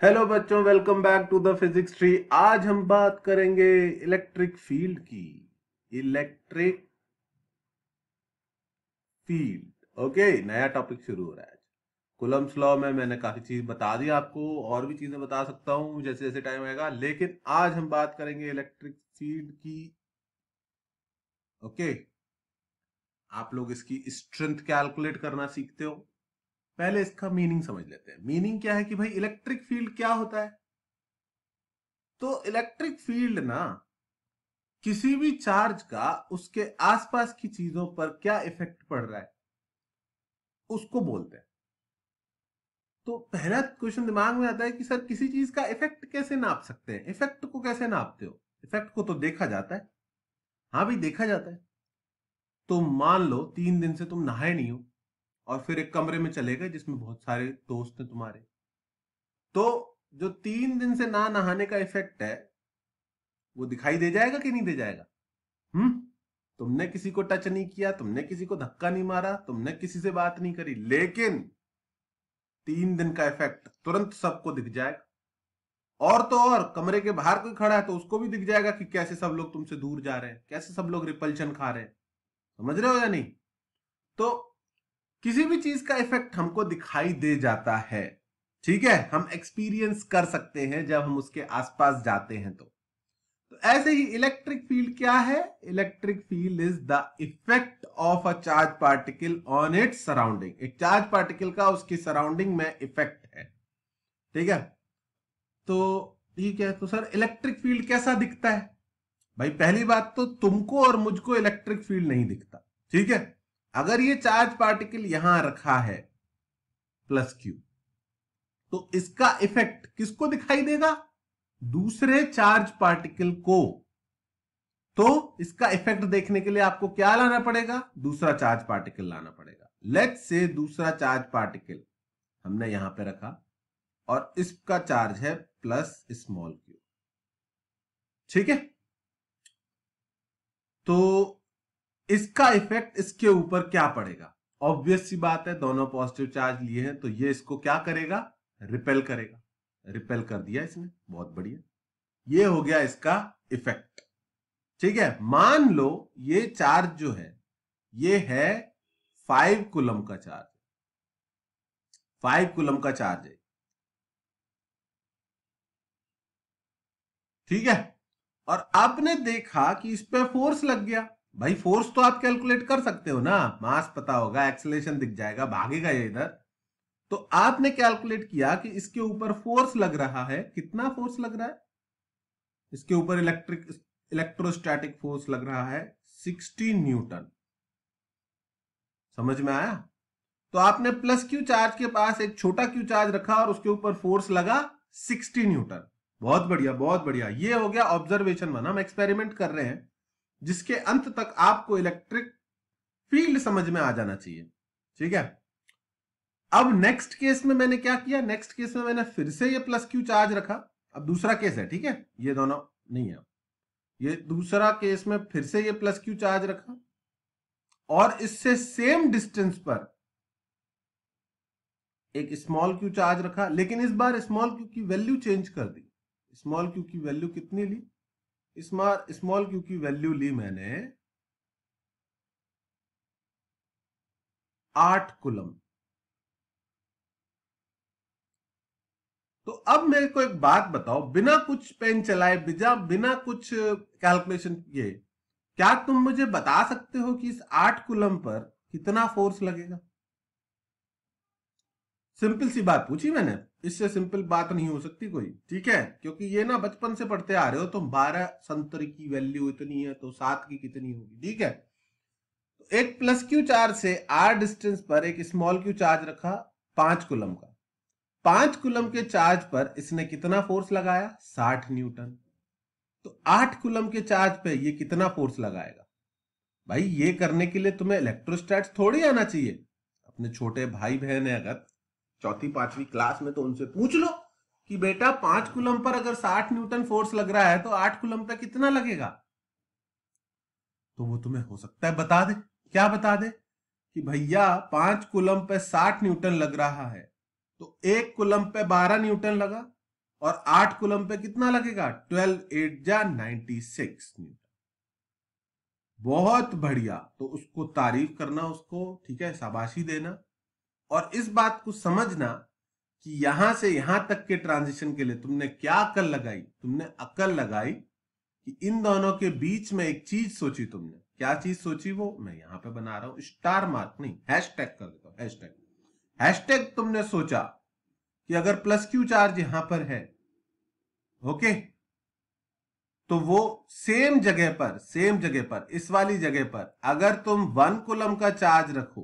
Hello बच्चों welcome back to the physics tree आज हम बात करेंगे इलेक्ट्रिक फ़ील्ड की। इलेक्ट्रिक फ़ील्ड ओके नया टॉपिक शुरू हो रहा है कुलम्स लॉ में मैंने काफ़ी चीज़ बता दी आपको, और भी चीज़ें बता सकता हूँ, जैसे जैसे टाइम आएगा। लेकिन आज हम बात करेंगे इलेक्ट्रिक फ़ील्ड की। ओके आप लोग इसकी स्ट्रेंथ कैलकुलेट करना सीखते हो। पहले इसका मीनिंग समझ लेते हैं। मीनिंग क्या है कि भाई इलेक्ट्रिक फ़ील्ड क्या होता है? तो इलेक्ट्रिक फ़ील्ड ना किसी भी चार्ज का उसके आसपास की चीज़ों पर क्या इफ़ेक्ट पड़ रहा है, उसको बोलते हैं। तो पहला क्वेश्चन दिमाग में आता है कि सर किसी चीज़ का इफ़ेक्ट कैसे नाप सकते हैं? इफ़ेक्ट को कैसे नापते हो? इफ़ेक्ट को तो देखा जाता है। हाँ भी देखा जाता है। तो मान लो तीन दिन से तुम नहाए नहीं हो। और फिर एक कमरे में चले गए जिसमें बहुत सारे दोस्त हैं तुम्हारे। तो जो तीन दिन से ना नहाने का इफ़ेक्ट है, वो दिखाई दे जाएगा कि नहीं दे जाएगा? हम्म? तुमने किसी को टच नहीं किया, तुमने किसी को धक्का नहीं मारा, तुमने किसी से बात नहीं करी, लेकिन तीन दिन का इफ़ेक्ट तुरंत सबको दिख जाएगा। और तो और, कमरे के बाहर कोई खड़ा है तो उसको भी दिख जाएगा कि कैसे सब लोग तुमसे दूर जा रहे हैं, कैसे सब लोग रिपल्शन खा रहे हैं। समझ रहे हो या नहीं? तो किसी भी चीज़ का इफ़ेक्ट हमको दिखाई दे जाता है। ठीक है? हम एक्सपीरियंस कर सकते हैं जब हम उसके आसपास जाते हैं तो। तो ऐसे ही इलेक्ट्रिक फ़ील्ड क्या है? Electric field is the effect of a charge particle on its surrounding एक चार्ज पार्टिकल का उसकी सराउंडिंग में इफ़ेक्ट है। ठीक है? तो ठीक है तो सर इलेक्ट्रिक फ़ील्ड कैसा दिखता है? भाई, पहली बात तो तुमको और मुझको इलेक्ट्रिक फ़ील्ड नहीं दिखता। ठीक है? अगर ये चार्ज पार्टिकल यहाँ रखा है प्लस क्यू तो इसका इफ़ेक्ट किसको दिखाई देगा? दूसरे चार्ज पार्टिकल को। तो इसका इफ़ेक्ट देखने के लिए आपको क्या लाना पड़ेगा? दूसरा चार्ज पार्टिकल लाना पड़ेगा। लेट से दूसरा चार्ज पार्टिकल हमने यहाँ पे रखा और इसका चार्ज है प्लस स्मॉल क्यू ठीक है? तो इसका इफ़ेक्ट इसके ऊपर क्या पड़ेगा? ऑब्वियस सी बात है, दोनों पॉजिटिव चार्ज लिए हैं तो ये इसको क्या करेगा? रिपेल करेगा। रिपेल कर दिया इसने, बहुत बढ़िया। ये हो गया इसका इफ़ेक्ट ठीक है, मान लो ये चार्ज जो है, ये है फाइव कुलम का चार्ज फाइव कुलम का चार्ज है। ठीक है? और आपने देखा कि इस पे फोर्स लग गया। भाई फोर्स तो आप कैलकुलेट कर सकते हो ना। मास पता होगा एक्सलेशन दिख जाएगा, भागेगा ये इधर। तो आपने कैलकुलेट किया कि इसके ऊपर फोर्स लग रहा है। कितना फोर्स लग रहा है? इसके ऊपर इलेक्ट्रिक इलेक्ट्रोस्टैटिक फोर्स लग रहा है 16 न्यूटन समझ में आया? तो आपने प्लस क्यू चार्ज के पास एक छोटा क्यू चार्ज रखा और उसके ऊपर फोर्स लगा 60 न्यूटन बहुत बढ़िया बहुत बढ़िया। ये हो गया ऑब्जर्वेशन वन हम एक्सपेरिमेंट कर रहे हैं। जिसके अंत तक आपको इलेक्ट्रिक फ़ील्ड समझ में आ जाना चाहिए। ठीक है? अब नेक्स्ट केस में मैंने क्या किया? नेक्स्ट केस में मैंने फिर से ये प्लस क्यू चार्ज रखा। अब दूसरा केस है, ठीक है? ये दोनों नहीं है। ये दूसरा केस में फिर से ये प्लस क्यू चार्ज रखा। और इससे सेम डिस्टेंस पर एक स्मॉल क्यू चार्ज रखा। लेकिन इस बार स्मॉल क्यू की वैल्यू चेंज कर दी। स्मॉल क्यू की वैल्यू कितनी ली? स्मॉल स्मॉल क्यू की वैल्यू ली मैंने आठ कुलम तो अब मेरे को एक बात बताओ, बिना कुछ पेन चलाए बिना बिना कुछ कैलकुलेशन किए, क्या तुम मुझे बता सकते हो कि इस आठ कुलम पर कितना फोर्स लगेगा? सिंपल सी बात पूछी मैंने। इससे सिंपल बात नहीं हो सकती कोई। ठीक है? क्योंकि ये ना बचपन से पढ़ते आ रहे हो तो बारह संतरी की वैल्यू इतनी है तो सात की कितनी होगी? ठीक है? तो एक प्लस क्यू चार्ज से आर डिस्टेंस पर एक स्मॉल क्यू चार्ज रखा, पाँच कुलम का। पाँच कुलम के चार्ज पर इसने कितना फोर्स लगाया? साठ न्यूटन तो आठ कुलम के चार्ज पे ये कितना फोर्स लगाएगा? भाई, ये करने के लिए तुम्हें इलेक्ट्रोस्टैट्स थोड़ी आना चाहिए। अपने छोटे भाई बहन है अगर चौथी पांचवी क्लास में तो उनसे पूछ लो कि बेटा, पाँच कुलम पर अगर साठ न्यूटन फोर्स लग रहा है तो आठ कुलम पे कितना लगेगा? तो वो तुम्हें हो सकता है बता दे। क्या बता दे? कि भैया, पाँच कुलम पे साठ न्यूटन लग रहा है तो एक कुलम पे बारह न्यूटन लगा और आठ कुलम पे कितना लगेगा? ट्वेल्व, एट जा नाइनटी सिक्स न्यूटन। बहुत बढ़िया। तो उसको तारीफ़ करना, उसको, ठीक है, शाबाशी देना। और इस बात को समझना कि यहाँ से यहाँ तक के ट्रांजिशन के लिए तुमने क्या अकल लगाई? तुमने अकल लगाई कि इन दोनों के बीच में एक चीज़ सोची तुमने। क्या चीज़ सोची वो? मैं यहाँ पे बना रहा हूँ स्टार मार्क। नहीं हैश टैग कर देता हूँ हैश टैग हैश टैग तुमने सोचा कि अगर प्लस क्यू चार्ज यहाँ पर है ओके तो वो सेम जगह पर सेम जगह पर, इस वाली जगह पर, अगर तुम वन कुलम का चार्ज रखो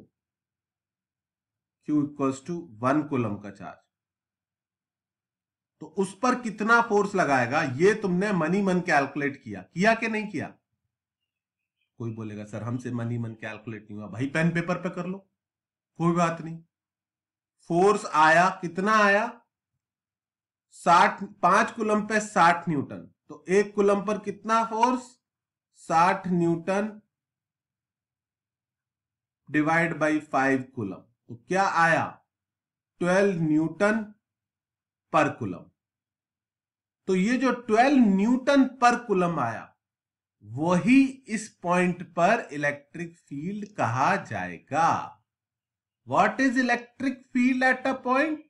Q equals to one coulomb का चार्ज तो उस पर कितना फोर्स लगाएगा, ये तुमने मनी मन कैलकुलेट किया। किया कि नहीं किया? कोई बोलेगा, सर, हमसे मनी मन कैलकुलेट नहीं हुआ। भाई पेन पेपर पे कर लो। कोई बात नहीं। फोर्स आया, कितना आया? साठ, पाँच कुलम पे साठ न्यूटन तो एक कुलम पर कितना फोर्स साठ newton divide by five coulomb तो क्या आया? ट्वेल्व न्यूटन पर कुलम तो ये जो ट्वेल्व न्यूटन पर कुलम आया, वही इस पॉइंट पर इलेक्ट्रिक फ़ील्ड कहा जाएगा। What is electric field at a point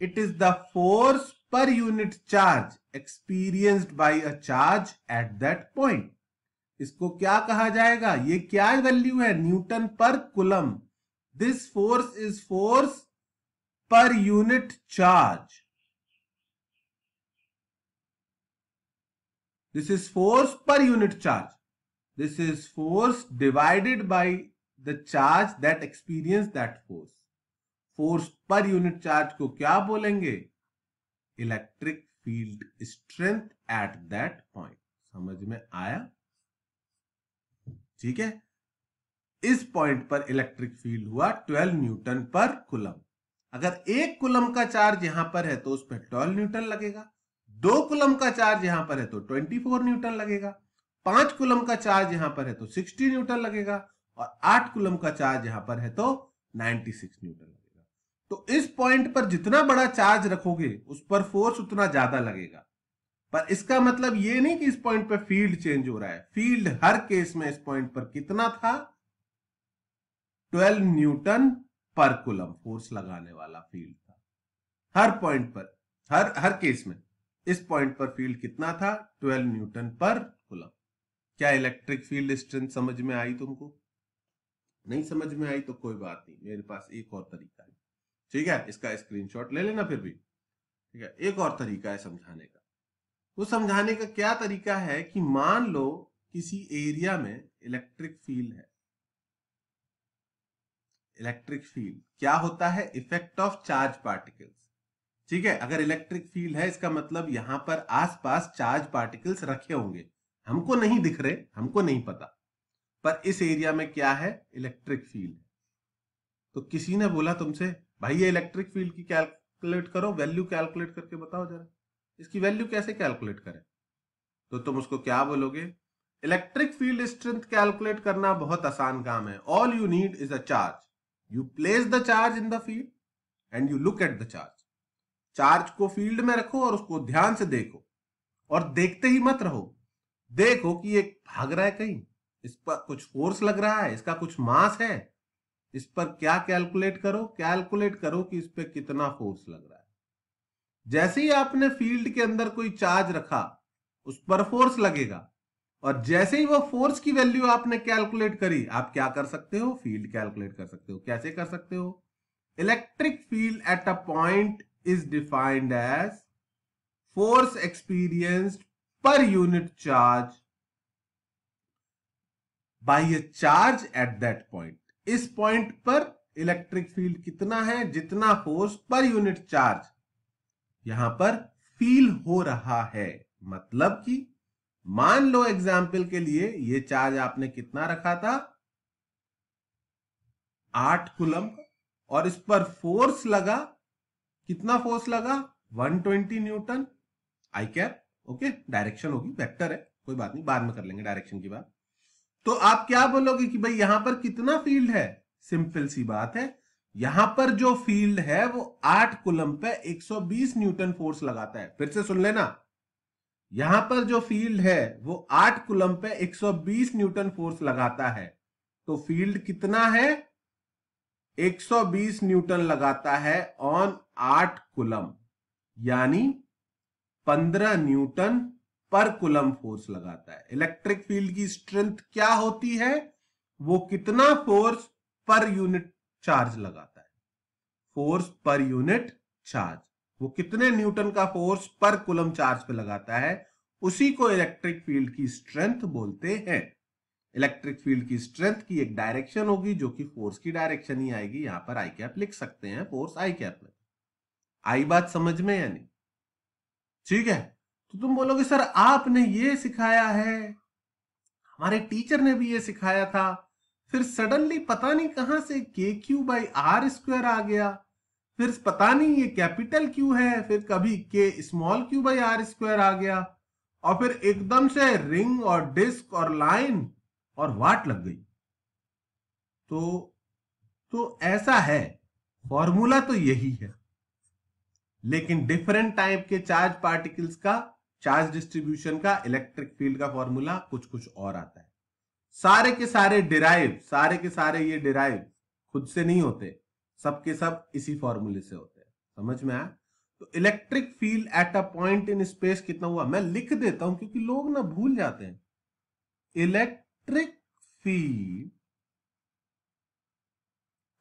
it is the force per unit charge experienced by a charge at that point. इसको क्या कहा जाएगा? ये क्या वैल्यू है? Newton per coulomb this force is force per unit charge this is force per unit charge this is force divided by the charge that experience that force force per unit charge को क्या बोलेंगे electric field strength at that point समझ में आया ठीक है इस पॉइंट पर इलेक्ट्रिक फ़ील्ड हुआ 12 न्यूटन पर कुलम अगर एक कुलम का चार्ज यहाँ पर है तो उस पर 12 न्यूटन लगेगा। दो कुलम का चार्ज यहाँ पर है तो 24 न्यूटन लगेगा। पाँच कुलम का चार्ज यहाँ पर है तो 60 न्यूटन लगेगा और आठ कुलम का चार्ज यहाँ पर है तो 96 न्यूटन लगेगा। तो इस पॉइंट पर जितना बड़ा चार्ज रखोगे, उस पर फोर्स उतना ज़्यादा लगेगा। पर इसका मतलब ये नहीं कि इस पॉइंट पर फ़ील्ड चेंज हो रहा है। फ़ील्ड हर केस में इस पॉइंट पर कितना था? 12 न्यूटन पर कुलम फोर्स लगाने वाला फ़ील्ड था। हर पॉइंट पर, हर हर केस में, इस पॉइंट पर फ़ील्ड कितना था? 12 न्यूटन पर कुलम। क्या इलेक्ट्रिक फ़ील्ड स्ट्रेंथ समझ में आई तुमको? नहीं समझ में आई तो कोई बात नहीं, मेरे पास एक और तरीका है। ठीक है, इसका स्क्रीनशॉट ले लेना फिर भी। ठीक है, एक और तरीका है समझाने का। वो समझाने का क्या तरीका है कि मान लो किसी एरिया में इलेक्ट्रिक फ़ील्ड है इलेक्ट्रिक फ़ील्ड क्या होता है? इफ़ेक्ट ऑफ़ चार्ज पार्टिकल्स ठीक है? अगर इलेक्ट्रिक फ़ील्ड है, इसका मतलब यहाँ पर आसपास चार्ज पार्टिकल्स रखे होंगे। हमको नहीं दिख रहे, हमको नहीं पता। पर इस एरिया में क्या है? इलेक्ट्रिक फ़ील्ड तो किसी ने बोला तुमसे, भाई, ये इलेक्ट्रिक फ़ील्ड की कैलकुलेट करो वैल्यू कैलकुलेट करके बताओ जरा। इसकी वैल्यू कैसे कैलकुलेट करें? तो तुम उसको क्या बोलोगे? इलेक्ट्रिक फ़ील्ड स्ट्रेंथ कैलकुलेट करना बहुत आसान काम है। All you need is a charge you place the charge in the field and you look at the charge charge को फ़ील्ड में रखो और उसको ध्यान से देखो। और देखते ही मत रहो। देखो कि ये भाग रहा है कहीं। इस पर कुछ फोर्स लग रहा है, इसका कुछ मास है। इस पर क्या कैलकुलेट करो? कैलकुलेट करो कि इस पर कितना फोर्स लग रहा है। जैसे ही आपने फ़ील्ड के अंदर कोई चार्ज रखा, उस पर फोर्स लगेगा। और जैसे ही वो फोर्स की वैल्यू आपने कैलकुलेट करी, आप क्या कर सकते हो? फ़ील्ड कैलकुलेट कर सकते हो। कैसे कर सकते हो? Electric field at a point is defined as force experienced per unit charge by a charge at that point इस पॉइंट पर इलेक्ट्रिक फ़ील्ड कितना है? जितना फोर्स पर यूनिट चार्ज यहाँ पर फील हो रहा है। मतलब कि मान लो एग्ज़ाम्पल के लिए ये चार्ज आपने कितना रखा था? आठ कुलम और इस पर फोर्स लगा। कितना फोर्स लगा? 120 newton I cap okay direction होगी। वेक्टर है। कोई बात नहीं। बाद में कर लेंगे डायरेक्शन की बात। तो आप क्या बोलोगे कि भाई यहाँ पर कितना फ़ील्ड है? सिंपल सी बात है। यहाँ पर जो फ़ील्ड है, वो आठ कुलम पे 120 न्यूटन फोर्स लगाता है। फिर से सुन लेना। यहाँ पर जो फ़ील्ड है, वो आठ कुलम पे 120 न्यूटन फोर्स लगाता है। तो फ़ील्ड कितना है? 120 न्यूटन लगाता है ऑन आठ कुलम यानी 15 न्यूटन पर कुलम फोर्स लगाता है। इलेक्ट्रिक फ़ील्ड की स्ट्रेंथ क्या होती है? वो कितना फोर्स पर यूनिट चार्ज लगाता है? फोर्स पर यूनिट चार्ज। वो कितने न्यूटन का फोर्स पर कुलम चार्ज पे लगाता है, उसी को इलेक्ट्रिक फ़ील्ड की स्ट्रेंथ बोलते हैं। इलेक्ट्रिक फ़ील्ड की स्ट्रेंथ की एक डायरेक्शन होगी जो कि फोर्स की डायरेक्शन ही आएगी। यहाँ पर आई कैप लिख सकते हैं, फोर्स आई कैप में। आई बात समझ में या नहीं? ठीक है तो तुम बोलोगे, सर, आपने ये सिखाया है। हमारे टीचर ने भी ये सिखाया था। फिर सडनली पता नहीं कहाँ से K Q by R square आ गया। फिर पता नहीं ये कैपिटल क्यू है, फिर कभी K small Q by R square आ गया, और फिर एकदम से रिंग और डिस्क और लाइन और वाट लग गई। तो तो ऐसा है फॉर्मूला तो यही है। लेकिन डिफरेंट टाइप के चार्ज पार्टिकल्स का चार्ज डिस्ट्रीब्यूशन का इलेक्ट्रिक फ़ील्ड का फॉर्मूला कुछ कुछ और आता है। सारे के सारे डिराइव सारे के सारे ये डिराइव खुद से नहीं होते। सबके सब इसी फॉर्मूले से होते हैं। समझ में आया? तो electric field at a point in space कितना हुआ? मैं लिख देता हूँ क्योंकि लोग ना भूल जाते हैं। Electric field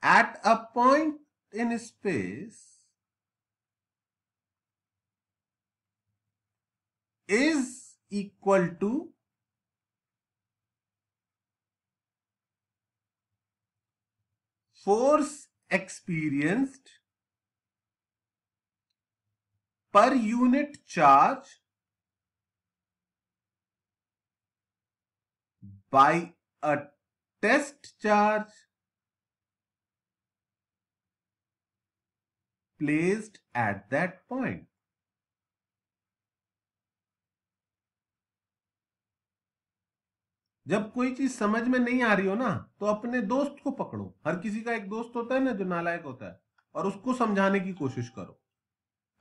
at a point in space is equal to force experienced per unit charge by a test charge placed at that point. जब कोई चीज़ समझ में नहीं आ रही हो ना तो अपने दोस्त को पकड़ो। हर किसी का एक दोस्त होता है ना, जो नालायक होता है, और उसको समझाने की कोशिश करो।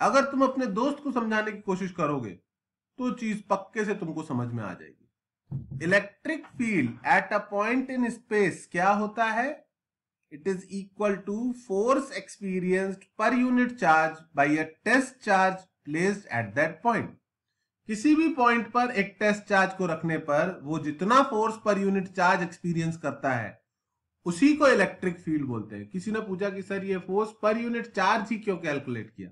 अगर तुम अपने दोस्त को समझाने की कोशिश करोगे तो चीज़ पक्के से तुमको समझ में आ जाएगी। Electric field at a point in space क्या होता है? It is equal to force experienced per unit charge by a test charge placed at that point किसी भी पॉइंट पर एक टेस्ट चार्ज को रखने पर वो जितना फोर्स पर यूनिट चार्ज एक्सपीरियंस करता है, उसी को इलेक्ट्रिक फ़ील्ड बोलते हैं। किसी ने पूछा कि सर, ये फोर्स पर यूनिट चार्ज ही क्यों कैलकुलेट किया?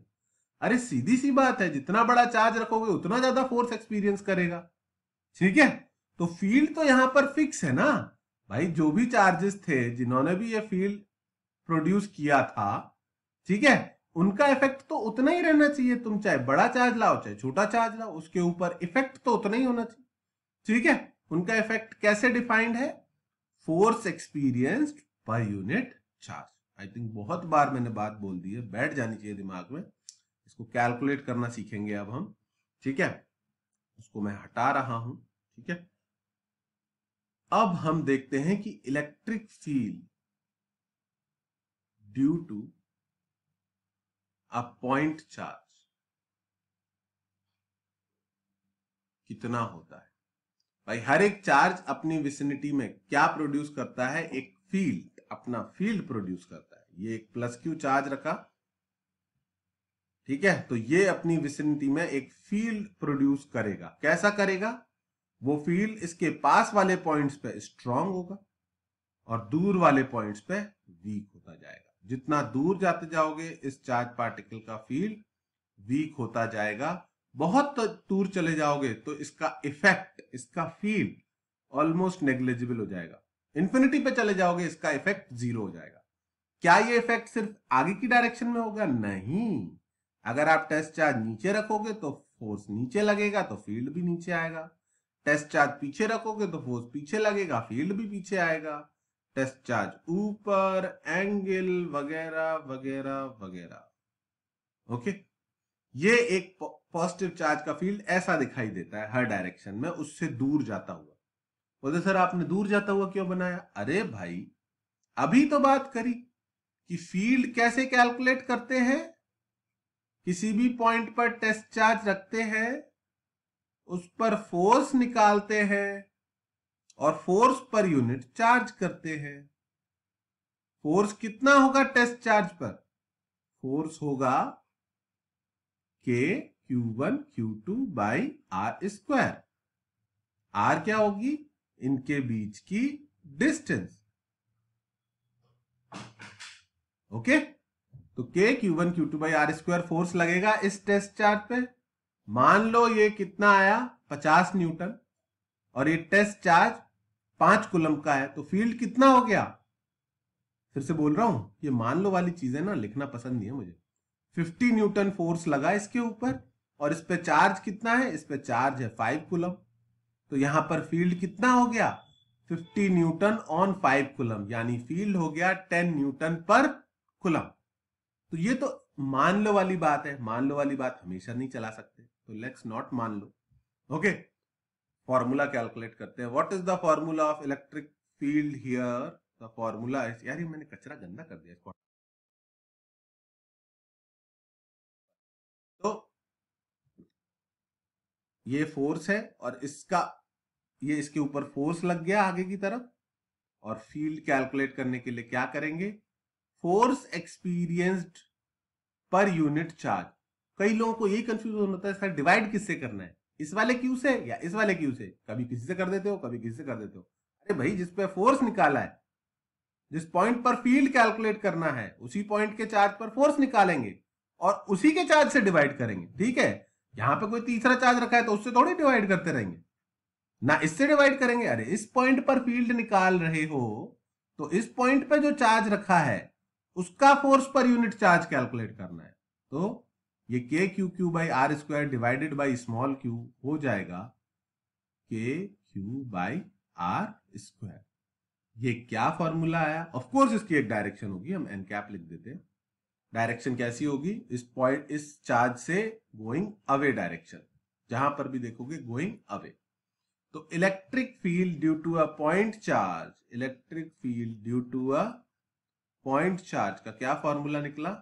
अरे सीधी सी बात है, जितना बड़ा चार्ज रखोगे, उतना ज़्यादा फोर्स एक्सपीरियंस करेगा। ठीक है? तो फ़ील्ड तो यहाँ पर फिक्स है ना? भाई, जो भी चार्जेस थे, जिन्होंने भी ये फ़ील्ड प्रोड्यूस किया था, ठीक है? उनका इफ़ेक्ट तो उतना ही रहना चाहिए। तुम चाहे बड़ा चार्ज लाओ, चाहे छोटा चार्ज लाओ, उसके ऊपर इफ़ेक्ट तो उतना ही होना चाहिए। ठीक है? उनका इफ़ेक्ट कैसे डिफाइंड है? Force experienced per unit charge I think बहुत बार मैंने बात बोल दी है। बैठ जानी चाहिए दिमाग में। इसको कैलकुलेट करना सीखेंगे अब हम। ठीक है? उसको मैं हटा रहा हूँ। ठीक है? अब हम देखते हैं कि electric field due to a point charge कितना होता है? भाई, हर एक चार्ज अपनी विसिनिटी में क्या प्रोड्यूस करता है? एक फ़ील्ड अपना फ़ील्ड प्रोड्यूस करता है। ये एक प्लस क्यू चार्ज रखा। ठीक है? तो ये अपनी विसिनिटी में एक फ़ील्ड प्रोड्यूस करेगा। कैसा करेगा? वो फ़ील्ड इसके पास वाले पॉइंट्स पे स्ट्रांग होगा और दूर वाले पॉइंट्स पे वीक होता जाएगा। जितना दूर जाते जाओगे, इस चार्ज पार्टिकल का फ़ील्ड वीक होता जाएगा। बहुत दूर चले जाओगे तो इसका इफ़ेक्ट इसका फ़ील्ड ऑलमोस्ट नेग्लेजिबल हो जाएगा। इंफिनिटी पे चले जाओगे, इसका इफ़ेक्ट ज़ीरो हो जाएगा। क्या ये इफ़ेक्ट सिर्फ़ आगे की डायरेक्शन में होगा? नहीं। अगर आप टेस्ट चार्ज नीचे रखोगे तो फोर्स नीचे लगेगा तो फ़ील्ड भी नीचे आएगा। टेस्ट चार्ज पीछे रखोगे तो फोर्स पीछे लगेगा, फ़ील्ड भी पीछे आएगा। टेस्ट चार्ज ऊपर एंगल वगैरह वगैरह वगैरह। ओके ये एक पॉजिटिव चार्ज का फ़ील्ड ऐसा दिखाई देता है हर डायरेक्शन में, उससे दूर जाता हुआ। बोलते सर, आपने दूर जाता हुआ क्यों बनाया? अरे भाई, अभी तो बात करी कि फ़ील्ड कैसे कैलकुलेट करते हैं। किसी भी पॉइंट पर टेस्ट चार्ज रखते हैं, उस पर फोर्स निकालते हैं। और फोर्स पर यूनिट चार्ज करते हैं। फोर्स कितना होगा टेस्ट चार्ज पर? फोर्स होगा k q one q two by r square r क्या होगी? इनके बीच की डिस्टेंस ओके? तो k q one q two by r square force लगेगा इस टेस्ट चार्ज पे। मान लो ये कितना आया? पचास न्यूटन। और ये टेस्ट चार्ज पाँच कुलम का है तो फ़ील्ड कितना हो गया? फिर से बोल रहा हूँ, ये मान लो वाली चीज़ें ना लिखना पसंद नहीं है मुझे। 50 न्यूटन फोर्स लगा इसके ऊपर, और इस पे चार्ज कितना है? इस पे चार्ज है फाइव कुलम। तो यहाँ पर फ़ील्ड कितना हो गया? 50 न्यूटन ऑन फाइव कुलम, यानी फ़ील्ड हो गया 10 न्यूटन पर कुलम। तो ये तो मान लो वाली बात है, मान लो वाली बात हमेशा नहीं चला सकते तो लेट्स नॉट मान लो। ओके फॉर्मूला कैलकुलेट करते हैं। What is the formula of electric field here the formula is यार ये मैंने कचरा गंदा कर दिया इसको तो ये फोर्स है और इसका, ये इसके ऊपर फोर्स लग गया आगे की तरफ़। और फ़ील्ड कैलकुलेट करने के लिए क्या करेंगे? फोर्स एक्सपीरियंस्ड पर यूनिट चार्ज कई लोगों को यही कंफ्यूजन होता है सर डिवाइड किससे करना है? इस वाले क्यू से या इस वाले क्यू से? कभी किसी से कर देते हो, कभी किसी से कर देते हो। अरे भाई, जिस पे फोर्स निकाला है, जिस पॉइंट पर फ़ील्ड कैलकुलेट करना है, उसी पॉइंट के चार्ज पर फोर्स निकालेंगे और उसी के चार्ज से डिवाइड करेंगे, ठीक है? यहाँ पे कोई तीसरा चार्ज रखा है तो उससे थोड़ी डिवाइड करते रहेंगे। ना इससे डिवाइड करेंगे, अरे इस पॉइंट पर फ़ील्ड निकाल रहे हो तो इस पॉइंट पे जो चार्ज रखा है, उसका फोर्स पर यूनिट चार्ज कैलकुलेट करना है। तो ये k q q by r square divided by small q हो जाएगा के क्यू बाई आर स्क्वायर। ये क्या फॉर्मूला आया? ऑफ़ कोर्स इसकी एक डायरेक्शन होगी, हम एन कैप लिख देते हैं। डायरेक्शन कैसी होगी? इस पॉइंट इस चार्ज से गोइंग अवे डायरेक्शन जहाँ पर भी देखोगे गोइंग अवे तो electric field due to a point charge electric field due to a point charge का क्या फॉर्मूला निकला?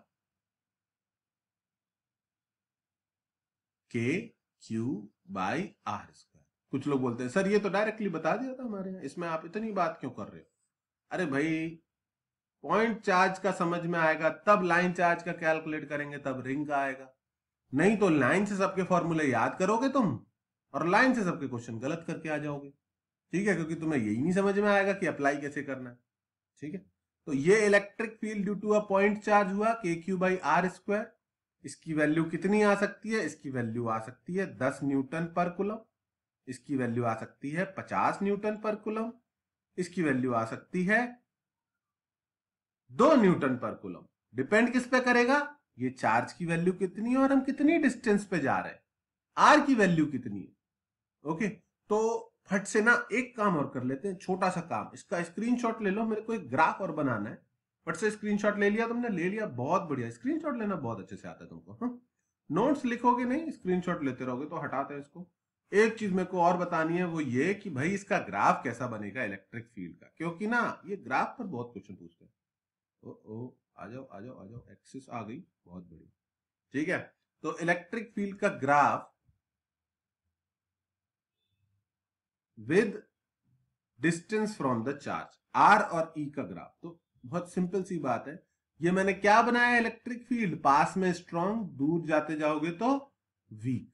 के क्यू बाई आर स्क्वायर कुछ लोग बोलते हैं, सर, ये तो डायरेक्टली बता दिया था हमारे यहाँ। इसमें आप इतनी बात क्यों कर रहे हो? अरे भाई पॉइंट चार्ज का समझ में आएगा, तब लाइन चार्ज का कैलकुलेट करेंगे, तब रिंग का आएगा। नहीं तो लाइन से सबके फॉर्मूले याद करोगे तुम और लाइन से सबके क्वेश्चन गलत करके आ जाओगे। ठीक है? क्योंकि तुम्हें यही नहीं समझ में आएगा कि अप्लाई कैसे करना है। ठीक है? तो ये electric field due to a point charge हुआ k q by r square इसकी वैल्यू कितनी आ सकती है? इसकी वैल्यू आ सकती है दस न्यूटन पर कुलम इसकी वैल्यू आ सकती है पचास न्यूटन पर कुलम इसकी वैल्यू आ सकती है दो न्यूटन पर कुलम डिपेंड किस पे करेगा? ये चार्ज की वैल्यू कितनी है और हम कितनी डिस्टेंस पे जा रहे हैं। आर की वैल्यू कितनी है? ओके तो फट से ना एक काम और कर लेते हैं, छोटा सा काम। इसका स्क्रीनशॉट ले लो, मेरे को एक ग्राफ और बनाना है। फट से स्क्रीनशॉट ले लिया तुमने, ले लिया, बहुत बढ़िया। स्क्रीनशॉट लेना बहुत अच्छे से आता है तुमको हाँ? नोट्स लिखोगे नहीं, स्क्रीनशॉट लेते रहोगे तो हटाते हैं इसको। एक चीज़ मेरे को और बतानी है, वो ये कि भाई इसका ग्राफ कैसा बनेगा इलेक्ट्रिक फ़ील्ड का? क्योंकि ना, ये ग्राफ पर बहुत क्वेश्चन पूछते हैं। ओ ओ, आ जाओ आ जाओ आ जाओ एक्सिस आ गई, बहुत बढ़िया। ठीक है तो इलेक्ट्रिक फ़ील्ड का graph with distance from the charge r और ई का ग्राफ। तो बहुत सिंपल सी बात है। ये मैंने क्या बनाया इलेक्ट्रिक फ़ील्ड पास में स्ट्रॉन्ग दूर जाते जाओगे तो वीक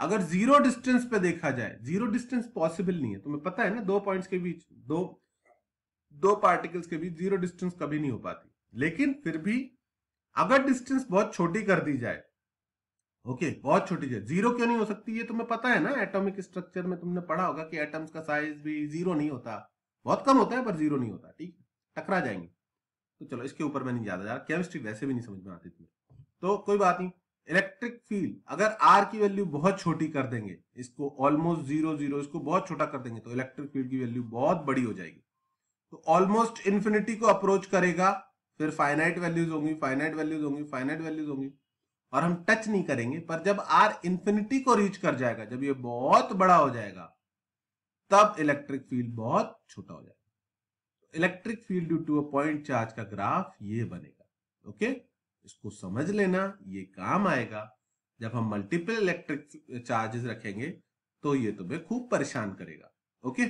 अगर ज़ीरो डिस्टेंस पे देखा जाए ज़ीरो डिस्टेंस पॉसिबल नहीं है। तुम्हें पता है ना दो पॉइंट्स के बीच दो दो पार्टिकल्स के बीच ज़ीरो डिस्टेंस कभी नहीं हो पाती। लेकिन फिर भी अगर डिस्टेंस बहुत छोटी कर दी जाए ओके okay, बहुत छोटी है ज़ीरो क्यों नहीं हो सकती? ये तुम्हें पता है ना एटॉमिक स्ट्रक्चर में तुमने पढ़ा होगा कि एटम्स का साइज़ भी ज़ीरो नहीं होता। बहुत कम होता है पर ज़ीरो नहीं होता ठीक टकरा जाएँगे। तो चलो, इसके ऊपर मैं नहीं ज़्यादा जा रहा केमिस्ट्री वैसे भी नहीं समझ में आती थी। तो कोई बात नहीं इलेक्ट्रिक फ़ील्ड अगर आर की वैल्यू बहुत छोटी कर देंगे, इसको ऑलमोस्ट ज़ीरो ज़ीरो इसको बहुत छोटा कर देंगे तो इलेक्ट्रिक फ़ील्ड की वैल्यू बहुत बड़ी हो जाएगी। तो ऑलमोस्ट इन्फिनिटी को अप्रोच करेगा, फिर फाइनाइट वैल्यूज़ होंगी फाइनाइट वैल्यूज़ होंगी फाइनाइट वैल्यूज़ होंगी, और हम टच नहीं करेंगे, पर जब आर इंफिनिटी को रीच कर जाएगा, जब ये बहुत बड़ा हो जाएगा, तब इलेक्ट्रिक फ़ील्ड बहुत छोटा हो जाएगा। Electric field due to a point charge का ग्राफ ये बनेगा। ओके इसको समझ लेना, ये काम आएगा। जब हम मल्टीपल इलेक्ट्रिक चार्जेस रखेंगे तो ये तुम्हें खूब परेशान करेगा। ओके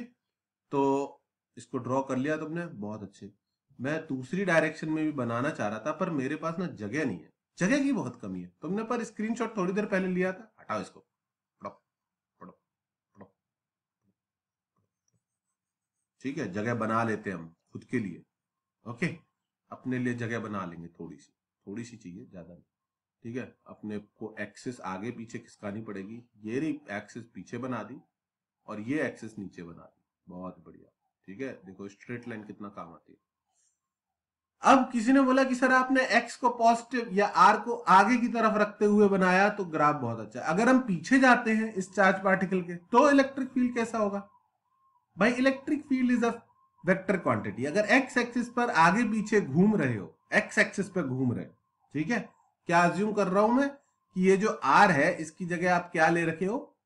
तो इसको ड्रॉ कर लिया तुमने, बहुत अच्छे। मैं दूसरी डायरेक्शन में भी बनाना चाह रहा था, पर मेरे पास ना जगह नहीं है। जगह की बहुत कमी है। तुमने पर स्क्रीनशॉट थोड़ी देर पहले लिया था, हटाओ इसको पढ़ो पढ़ो पढ़ो ठीक है? जगह बना लेते हैं हम खुद के लिए। ओके अपने लिए जगह बना लेंगे थोड़ी सी। थोड़ी सी चाहिए, ज़्यादा नहीं। ठीक है? अपने को एक्सेस आगे पीछे खिसकानी पड़ेगी। ये रही एक्सेस पीछे बना दी और ये एक्सेस नीचे बना दी। बहुत बढ़िया। ठीक है? देखो स्ट्रेट लाइन कितना काम आती है। अब किसी ने बोला कि, सर, आपने एक्स को पॉजिटिव या आर को आगे की तरफ़ रखते हुए बनाया तो ग्राफ बहुत अच्छा है। अगर हम पीछे जाते हैं इस चार्ज पार्टिकल के तो इलेक्ट्रिक फ़ील्ड कैसा होगा? भाई electric field is a vector quantity अगर एक्स एक्सिस पर आगे पीछे घूम रहे हो एक्स एक्सिस पर घूम रहे ठीक है? क्या अज्यूम कर रहा हूँ मैं कि ये जो आर है, इसकी जगह आप क्या ले रखे हो?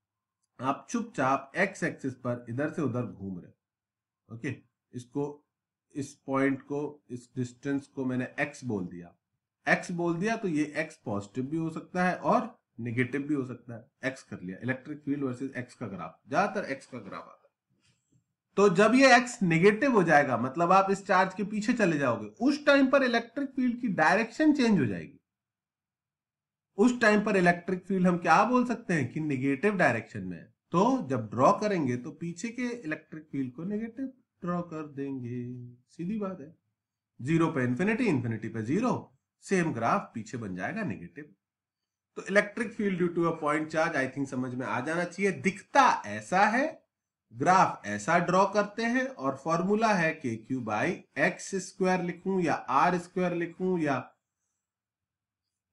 आप चुपचाप एक्स एक्सिस पर इधर से उधर घूम रहे ओके? इसको, इस पॉइंट को, इस डिस्टेंस को मैंने एक्स बोल दिया। एक्स बोल दिया तो ये एक्स पॉजिटिव भी हो सकता है और निगेटिव भी हो सकता है। एक्स कर लिया। इलेक्ट्रिक फ़ील्ड वर्सेस एक्स का ग्राफ ज़्यादातर एक्स का ग्राफ आता है। तो जब ये एक्स नेगेटिव हो जाएगा मतलब आप इस चार्ज के पीछे चले जाओगे, उस टाइम पर इलेक्ट्रिक फ़ील्ड की डायरेक्शन चेंज हो जाएगी। उस टाइम पर इलेक्ट्रिक फ़ील्ड हम क्या बोल सकते हैं कि निगेटिव डायरेक्शन में तो जब ड्रॉ करेंगे तो पीछे के इलेक्ट्रिक फ़ील्ड को नेगेटिव ड्रॉ कर देंगे। सीधी बात है। ज़ीरो पे इंफिनिटी इंफिनिटी पे ज़ीरो सेम ग्राफ पीछे बन जाएगा नेगेटिव तो electric field due to a point charge I think समझ में आ जाना चाहिए। दिखता ऐसा है ग्राफ ऐसा ड्रॉ करते हैं और फॉर्मूला है के क्यू बाई एक्स स्क्वायर लिखूं या आर स्क्वायर लिखूं या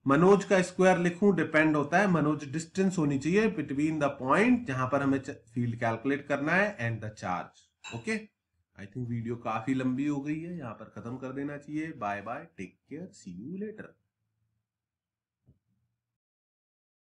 मनोज का स्क्वायर लिखूं डिपेंड होता है। मनोज डिस्टेंस होनी चाहिए बिटवीन द पॉइंट जहाँ पर हमें फ़ील्ड कैलकुलेट करना है and the charge okay I think video काफ़ी लंबी हो गई है, यहाँ पर खत्म कर देना चाहिए। Bye bye take care see you later